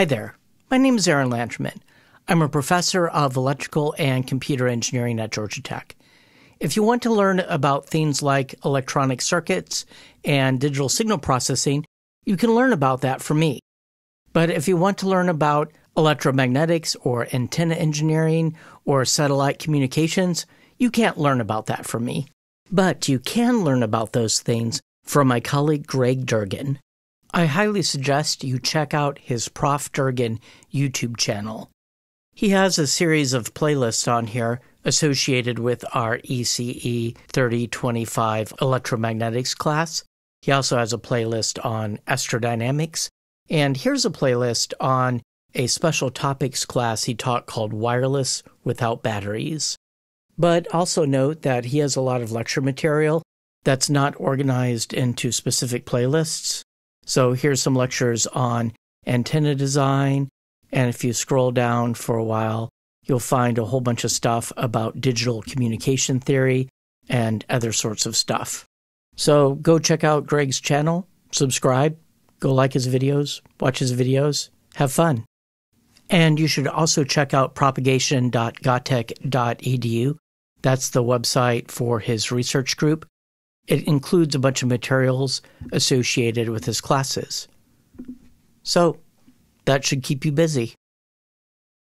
Hi there. My name is Aaron Lanterman. I'm a professor of electrical and computer engineering at Georgia Tech. If you want to learn about things like electronic circuits and digital signal processing, you can learn about that from me. But if you want to learn about electromagnetics or antenna engineering or satellite communications, you can't learn about that from me. But you can learn about those things from my colleague Greg Durgin. I highly suggest you check out his Prof. Durgin YouTube channel. He has a series of playlists on here associated with our ECE 3025 electromagnetics class. He also has a playlist on astrodynamics. And here's a playlist on a special topics class he taught called Wireless Without Batteries. But also note that he has a lot of lecture material that's not organized into specific playlists. So here's some lectures on antenna design. And if you scroll down for a while, you'll find a whole bunch of stuff about digital communication theory and other sorts of stuff. So go check out Greg's channel, subscribe, go like his videos, watch his videos, have fun. And you should also check out propagation.gatech.edu. That's the website for his research group. It includes a bunch of materials associated with his classes. So, that should keep you busy.